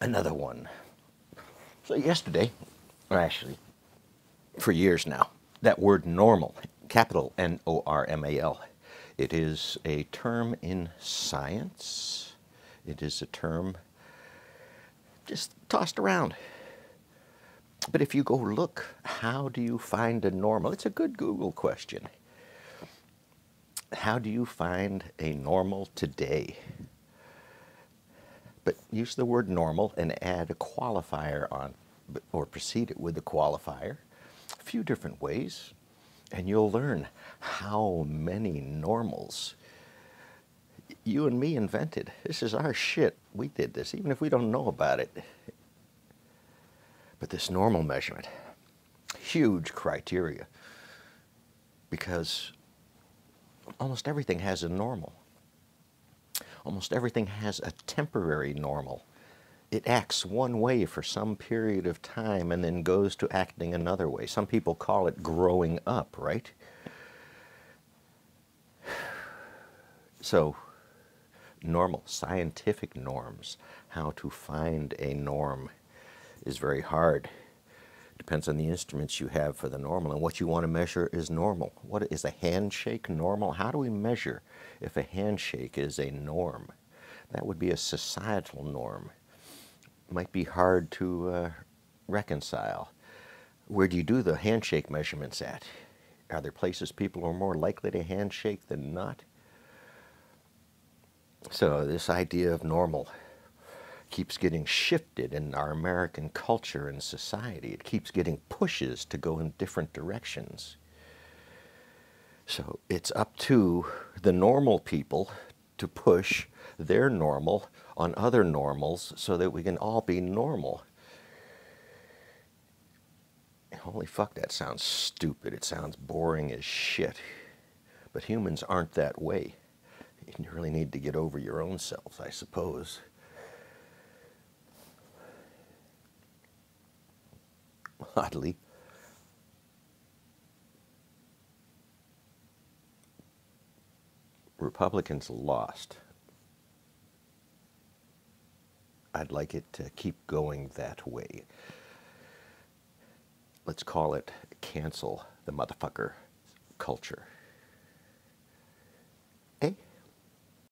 another one. So yesterday, or actually for years now, that word normal, capital N-O-R-M-A-L, it is a term in science. It is a term just tossed around. But if you go look, how do you find a normal? It's a good Google question. How do you find a normal today? But use the word normal and add a qualifier on, or precede it with a qualifier, a few different ways, and you'll learn how many normals you and me invented. This is our shit. We did this, even if we don't know about it. But this normal measurement, huge criteria, because almost everything has a normal. Almost everything has a temporary normal. It acts one way for some period of time and then goes to acting another way. Some people call it growing up, right? So, normal, scientific norms, how to find a norm is very hard. Depends on the instruments you have for the normal and what you want to measure is normal. What is a handshake normal? How do we measure if a handshake is a norm? That would be a societal norm. It might be hard to uh, reconcile. Where do you do the handshake measurements at? Are there places people are more likely to handshake than not? So this idea of normal keeps getting shifted in our American culture and society. It keeps getting pushes to go in different directions. So it's up to the normal people to push their normal on other normals so that we can all be normal. Holy fuck, that sounds stupid. It sounds boring as shit. But humans aren't that way. You really need to get over your own selves, I suppose. Oddly. Republicans lost. I'd like it to keep going that way. Let's call it cancel the motherfucker culture.